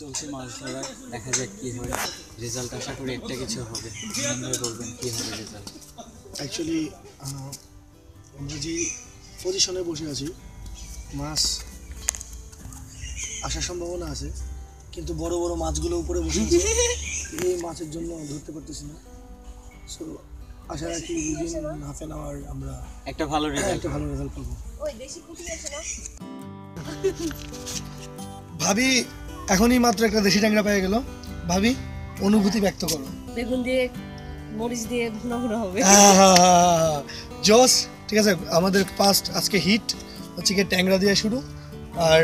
চলছে মাছ ধরার। দেখা যাক কি হয়। রেজাল্ট আশা করি একটা কিছু হবে। আপনারা বলবেন কি হবে রেজাল্ট। অ্যাকচুয়ালি আমরা যে পজিশনে বসে আছি মাছ আসার সম্ভাবনা আছে কিন্তু বড় বড় মাছগুলো উপরে বসে আছে। এই মাছের জন্য ধরতে পারতেছি না। সো আশা রাখি উইদিন হাফ অ্যান আওয়ার আমরা একটা ভালো রেজাল্ট একটা ভালো রেজাল্ট পাবো। ওই দেশি কুটি আছে না। ভাবি এখনই মাত্র একটা দেশি ট্যাংরা পেয়ে গেল। ভাবি অনুভূতি ব্যক্ত করো। বেগুন দিয়ে মরিচ দিয়ে ভুনা ভুনা হবে জস ঠিক আছে আমাদের ফার্স্ট আজকে হিট হচ্ছে কি ট্যাংরা দিয়ে শুরু। আর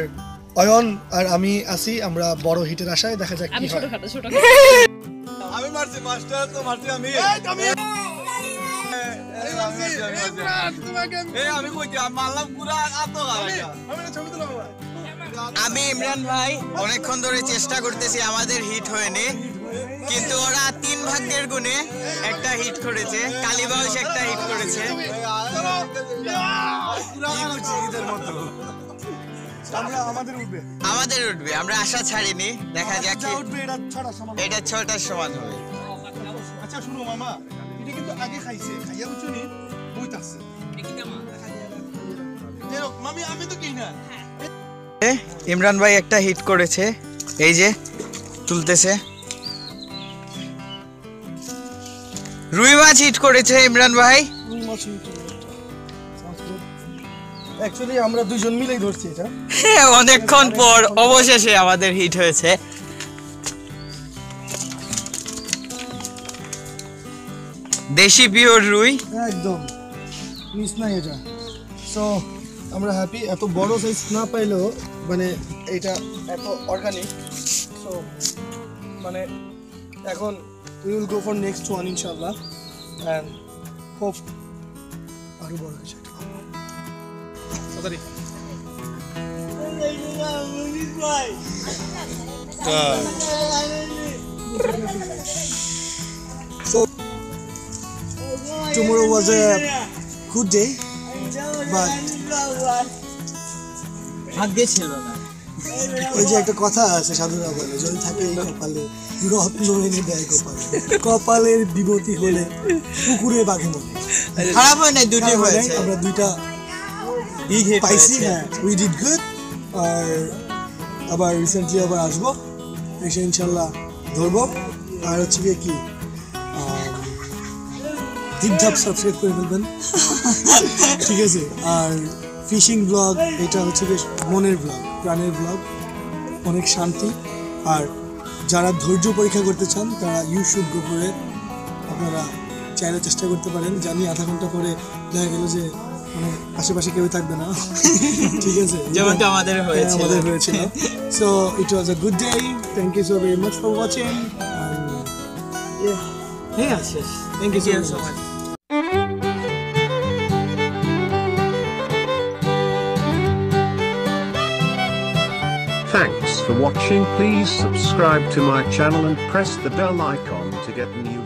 অয়ন আর আমি আসি আমরা বড় হিটের আশায় দেখা যাক আমি কি হয় ছোট আমি মারছি মাস্টার তো মারছি আমি। এই আমি কইছি আমি মারলাম পুরা আতো আমি ইমরান ভাই অনেকক্ষণ ধরে চেষ্টা করতেছি আমাদের হিট হয়নি কিন্তু ওরা তিন ভাগ্যের গুণে একটা হিট করেছে কালীবাউস একটা হিট করেছে। আমাদের উঠবে আমরা আশা ছাড়িনি দেখা যাক এটা ছটার সমান হবে। আচ্ছা শুনো মামা এটা কিন্তু আগে খাইছে খাইয়া উঠছো নি? বইতাছে মামি আমি তো কি না এ, ইমরান ভাই একটা হিট করেছে। এই যে তুলতেছে। রুই মাছ হিট করেছে ইমরান ভাই। অ্যাকচুয়ালি আমরা দুইজন মিলেই ধরছি এটা। হ্যাঁ, অনেকক্ষণ পর অবশেষে আমাদের হিট হয়েছে। দেশি পিওর রুই। একদম। মিস নাই এটা। সো আমরা হ্যাপি এত বড় সাইজ না পাইলেও মানে এটা এত অর্গানিক সো মানে এখন we will go for next one ইনশাল্লাহ অ্যান্ড হোপ আরও বড় হয়েছে। So tomorrow was a good day, ভাগ্যে ছিল না। ওই যে একটা কথা আছে সাধুরা বলে যদি থাকে এই কপালে রত্ন এনে দেয় কপালে। কপালের বিভূতি হলে পুকুরে বাঘে মনে খারাপ হয় নাই দুটি হয় হয়েছে। আমরা দুইটা পাইছি হ্যাঁ উই ডিড গুড আর আবার রিসেন্টলি আবার আসব। এসে ইনশাল্লাহ ধরবো। আর হচ্ছে কি? ধিপধাপ সাবস্ক্রাইব করে ফেলবেন। ঠিক আছে? আর ফিশিং ব্লগ এটা হচ্ছে বেশ মনের ব্লগ প্রাণের ব্লগ অনেক শান্তি। আর যারা ধৈর্য পরীক্ষা করতে চান তারা ইউ শুড করে আপনারা চাইলে চেষ্টা করতে পারেন। জানি আধা ঘণ্টা পরে দেখা গেল যে মানে আশেপাশে কেউ থাকবে না। ঠিক আছে? যেমনটা আমাদের হ্যাঁ, হয়েছে আমাদের হয়েছিল। So it was a good day thank you so very much for watching হ্যাঁ thank you so much Thanks for watching. Please subscribe to my channel and press the bell icon to get new